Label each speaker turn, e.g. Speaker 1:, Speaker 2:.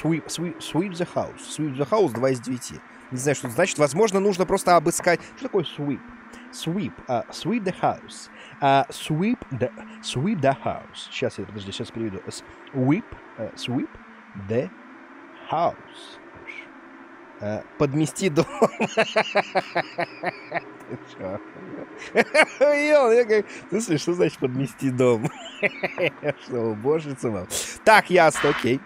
Speaker 1: Sweep, sweep, sweep the house. Sweep the house 2 из 9. Не знаю, что это значит. Возможно, нужно просто обыскать. Что такое sweep? Sweep. Uh, sweep the house. Uh, sweep the... Sweep the house. Сейчас я, подожди, сейчас переведу. Sweep. Uh, э, sweep the house. Uh, подмести дом. Ты я как... Слушай, что значит подмести дом? Что, уборщица вам? Так, ясно, окей.